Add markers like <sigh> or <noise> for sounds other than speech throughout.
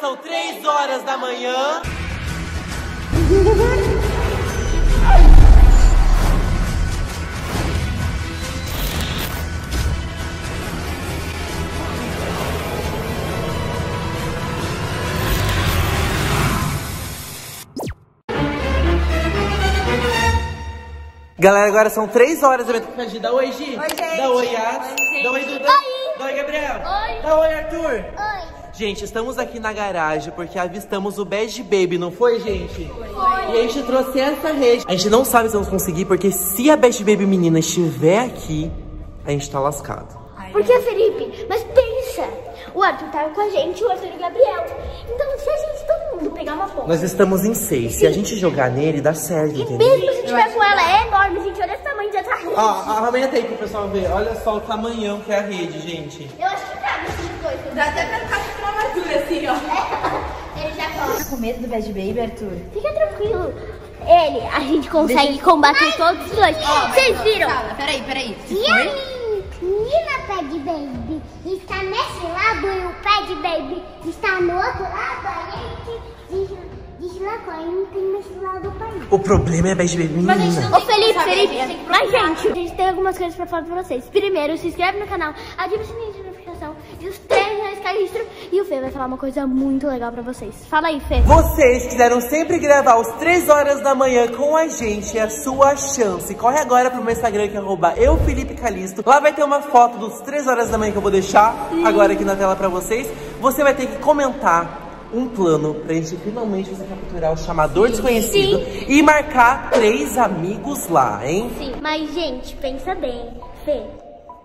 são 3 horas da manhã. Galera, agora são 3 horas da metade. Dá oi, Gi. Oi, gente. Dá oi, Yas. Oi, Dá oi, Duda. Oi. Dá oi, Gabriel. Oi. Dá oi, Arthur. Oi. Gente, estamos aqui na garagem porque avistamos o Bad Baby, não foi, gente? Foi. E a gente trouxe essa rede. A gente não sabe se vamos conseguir, porque se a Bad Baby menina estiver aqui, a gente tá lascado. Porque, Felipe, mas pensa, o Arthur tava com a gente, o Arthur e o Gabriel. Então, se a gente, todo mundo pegar uma ponta, Nós estamos em seis. Se a gente jogar nele, dá certo, entendeu? mesmo se tiver com ela, é enorme, gente, olha esse tamanho dessa rede. Ó, aumenta aí pro pessoal ver. Olha só o tamanhão que é a rede, gente. Eu acho que cabe esses dois. Dá até pra armadura assim, ó. <laughs> Ele já gosta. Tá com medo do Bad Baby, Arthur? Fica tranquilo. Ele, a gente consegue combater todos os dois. Vocês viram? Fala, peraí, peraí. E a menina Pad Baby está nesse lado e o Pad Baby está no outro lado, a gente des- deslocou e não tem mais lado do país. O problema é a Bad Baby Mas a menina. Ô Felipe, Felipe, mas gente, a gente tem algumas coisas pra falar pra vocês. Primeiro, se inscreve no canal, ativa o sininho de notificação e os três reais cadastro. E o Fê vai falar uma coisa muito legal pra vocês. Fala aí, Fê. Vocês quiseram sempre gravar às 3 horas da manhã com a gente, é a sua chance. Corre agora pro meu Instagram que é arroba eu, Felipe Calisto. Lá vai ter uma foto dos 3 horas da manhã que eu vou deixar agora aqui na tela pra vocês. Você vai ter que comentar um plano pra gente finalmente você capturar o chamador desconhecido e marcar três amigos lá, hein? Sim, mas gente, pensa bem. Fê,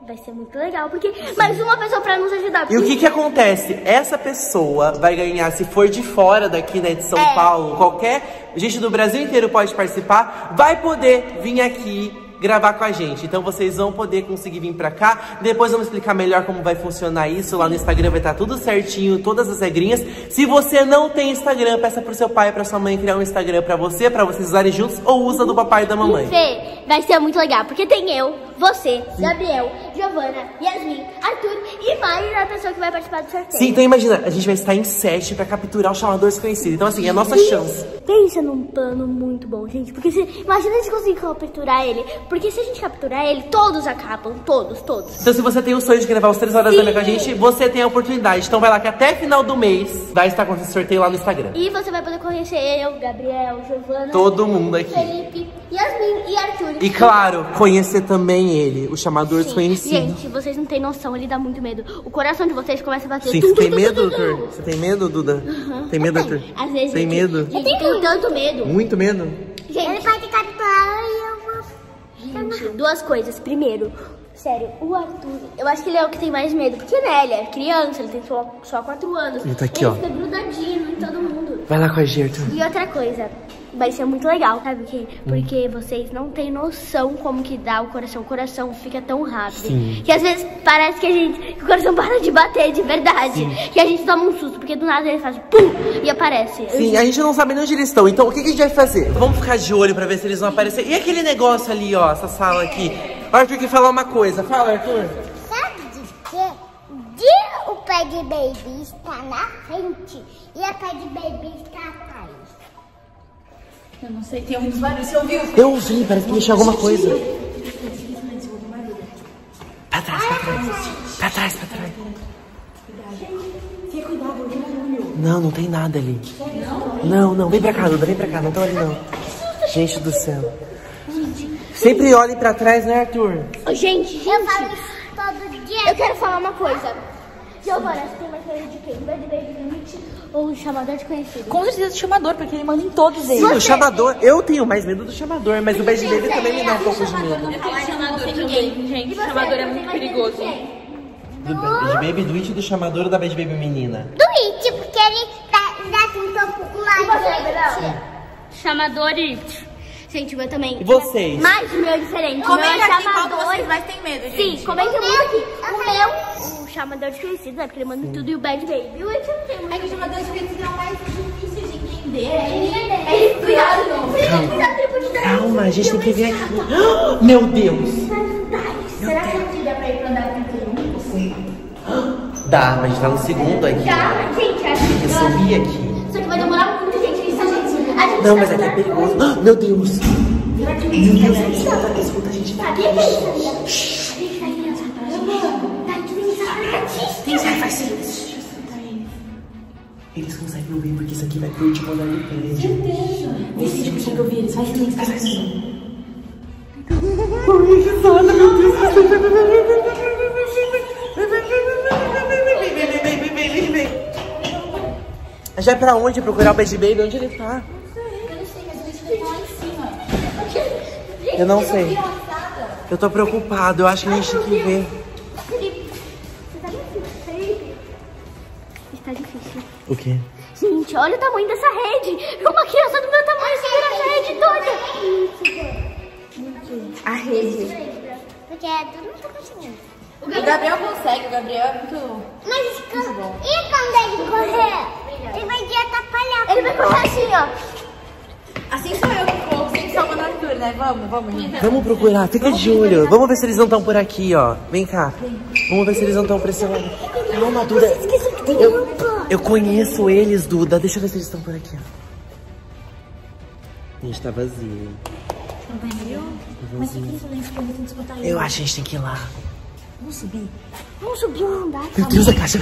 vai ser muito legal, porque mais uma pessoa pra nos ajudar. E o que que acontece? Essa pessoa vai ganhar, se for de fora daqui, né, de São É. Paulo, qualquer gente do Brasil inteiro pode participar, vai poder vir aqui gravar com a gente. Então vocês vão poder conseguir vir pra cá. Depois vamos explicar melhor como vai funcionar isso. Lá no Instagram vai estar tudo certinho, todas as regrinhas. Se você não tem Instagram, peça pro seu pai e pra sua mãe criar um Instagram pra você, pra vocês usarem juntos, ou usa do papai e da mamãe. Fê, vai ser muito legal, porque tem eu, você, Gabriel, Giovana, Yasmin, Arthur e mais a pessoa que vai participar do sorteio. Sim, então imagina, a gente vai estar em sete pra capturar o chamador desconhecido. Então assim, é a nossa chance. Pensa num plano muito bom, gente. Porque se, imagina se conseguir capturar ele. Porque se a gente capturar ele, todos acabam. Todos, todos. Então, se você tem o sonho de gravar os 3 horas da manhã com a gente, você tem a oportunidade. Então, vai lá que até final do mês vai estar com esse sorteio lá no Instagram. E você vai poder conhecer eu, Gabriel, Giovana, Todo mundo aqui. Felipe, Yasmin e Arthur. E claro, conhecer também ele, o chamador desconhecido. Gente, vocês não têm noção, ele dá muito medo. O coração de vocês começa a bater. Sim, tum, você tem tum, medo, tum. Arthur? Você tem medo, Duda? Tem medo, Arthur? Às vezes. Tem gente, medo? Gente, eu tenho tanto medo. Muito medo? Ele Gente, pode capturar e eu vou... Gente, duas coisas. Primeiro, sério, o Arthur, eu acho que ele é o que tem mais medo. Porque, né, ele é criança, ele tem só, só 4 anos. Ele tá aqui, ele ó. fica grudadinho em todo mundo. Vai lá com a gente, Arthur. E outra coisa, vai ser muito legal, sabe o quê? Porque vocês não têm noção como que dá o coração. O coração fica tão rápido. Sim. Que às vezes parece que a gente. que o coração <laughs> para de bater de verdade. Que a gente toma um susto, porque do nada ele faz pum e aparece. Sim, a gente não sabe nem onde eles estão. Então, o que, que a gente vai fazer? Vamos ficar de olho pra ver se eles vão aparecer. E aquele negócio ali, ó, essa sala aqui? Arthur quer falar uma coisa. Fala, Arthur. Sabe de quê? De o Pad Baby está na frente e a Pad Baby está atrás. Eu não sei, tem uns barulhos. Você ouviu? Eu ouvi, parece que mexeu alguma coisa. Pra trás, pra trás. Pra trás, pra trás. Não, não tem nada ali. Não, não, vem pra cá, Duda, vem pra cá, não estão ali não. Gente do céu. Sempre olhem pra trás, né, Arthur? Ô, Gente, gente. Eu falo isso todo dia. Eu quero falar uma coisa. Giovana, você tem mais medo de quem? Bad Baby Limit ou o chamador desconhecido? Com certeza o chamador, porque ele manda em todos eles. Sim, o chamador. Eu tenho mais medo do chamador, mas o Bad Baby também me dá um pouco de medo. chamador também, gente. O chamador é muito perigoso. Do Bad Baby, do It e do chamador ou da Bad Baby menina? Do It, porque ele tá, já tentou popular, gente. Chamador e... Gente, o meu também. E vocês? Mas o meu é diferente. meu é Comenta aqui qual que chamador. vocês mais tem medo, gente. Sim, comenta muito aqui. O meu, o chamador desconhecido, né? Porque ele manda tudo e o Bad Baby. Eu não tenho muito. É que o chamador de vezes é o mais difícil de entender. É isso, cuidado, não. Calma, a gente tem que ver aqui. Ah, Meu Deus! Será que dá pra ir pro andar 31? Dá, mas a gente tá no segundo aqui. Tá, gente, acho que Esse subir aqui. Só que vai demorar não, mas aqui é perigoso. Ah, meu Deus! Meu Deus, a gente tá escuta a gente. Tem sapatinhos. Eles conseguem ouvir porque isso aqui vai pro último andar do prédio. Meu Deus! Esse tipo tinha que ouvir eles. Vai que tem sapatinhos. Oi, risada, meu Deus! Já é pra onde procurar o Bad Baby? Onde ele tá? Eu não sei. Eu tô preocupado, eu acho que a gente tem que ver. Felipe, você tá difícil, Felipe. Está difícil. O quê? Gente, olha o tamanho dessa rede. Uma criança do meu tamanho segura essa rede toda. A rede. Porque é tudo muito conseguindo. O Gabriel consegue, o Gabriel é muito... Mas quando- e quando ele correr? Ele vai te atrapalhar. Ele vai correr assim, ó. Né? Vamos, vamos, gente. Vamos procurar, fica de olho. Vamos ver se eles não estão por aqui, ó. Vem cá. Vamos ver se eles não estão pressionando. Calma, Duda. Eu, eu conheço eles, Duda. Deixa eu ver se eles estão por aqui, ó. Gente, tá vazio. Que gente escutar ele. Eu acho que a gente tem que ir lá. Vamos subir. Vamos subir um andar. Meu Deus, a caixa.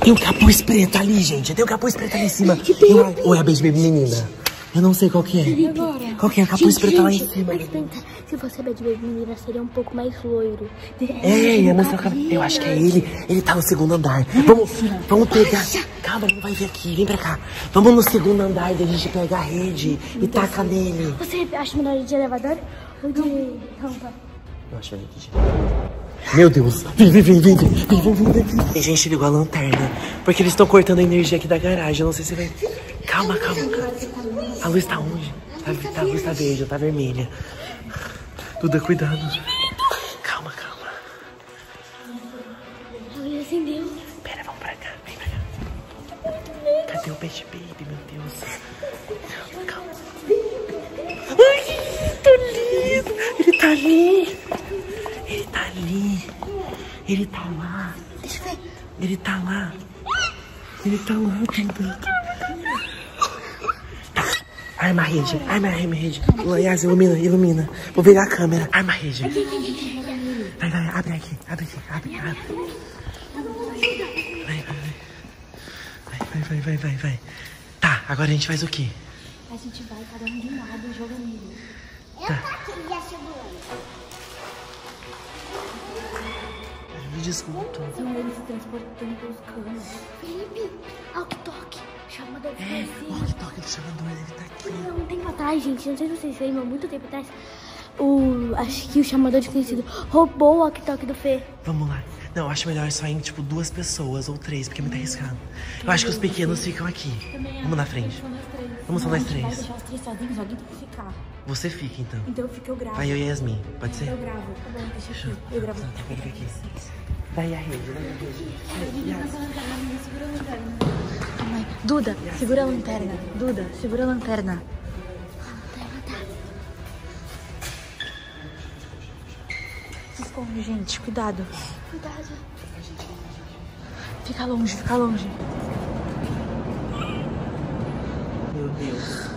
Tem um capuz preto ali, gente. Tem um capuz preto ali em cima. Tem uma- Ou é a Beijo Baby menina? Eu não sei qual que é. Qual que é? A capuz preta lá em cima. Mas pensa, se você é Bad Baby menina, seria um pouco mais loiro. É, ia mostrar o cabelo. Eu acho que é ele. Ele tá no segundo andar. Vamos, vamos pegar. Calma, não vai ver aqui. Vem pra cá. Vamos no segundo andar, daí a gente pega a rede e taca nele. Você acha melhor ir de elevador ou de rampa? Eu acho é de Meu Deus. Vem, vem, vem, vem, vem, vem, vem, vem, vem. A gente ligou a lanterna. Porque eles estão cortando a energia aqui da garagem. Eu não sei se vai. Calma, calma, calma. A luz tá onde? Tá, tá- a luz tá verde, tá vermelha. Duda, cuidado. Calma, calma. A luz acendeu. Pera, vamos pra cá, vem pra cá. Cadê o Pet Baby, meu Deus? Calma. Ai, tô lindo. Ele tá ali. Ele tá ali. Ele tá lá. Deixa eu ver. Ele tá lá. Ele tá lá, Duda. Tá. Arma a rede, arma a rede. Yas, ilumina, ilumina. Vou virar a câmera. Arma a rede. Vai, vai, abre aqui, abre aqui, abre, abre. Vai, vai, vai. Vai, vai, vai, vai, vai. Tá, agora a gente faz o quê? A gente vai cada um de um lado e joga nele. Eu tô aqui já segurando. Me desculpa. São eles se transportando pelos canos. Felipe, toque. Chamador É, desconhecido. o walkie-talkie do chamador deve estar aqui. Não, um tempo atrás, gente, não sei se vocês lembram, muito tempo atrás, o, acho que o chamador desconhecido roubou o walkie-talkie do Fê. Vamos lá. Não, eu acho melhor só em, tipo, duas pessoas ou três, porque é muito arriscado. Eu acho que os pequenos ficam aqui. Vamos na frente. Vamos só nós três. deixar os três sozinhos, alguém tem que ficar. Você fica, então. Então fica eu gravo. Vai eu e Yasmin, pode ser? Eu gravo. Tá bom, deixa aqui. Eu gravo. Tá, fica aqui. Daí a rede, daí a rede. Duda, segura a lanterna. Duda, segura a lanterna. Se esconde, gente. Cuidado. Cuidado. Fica longe, fica longe. Meu Deus.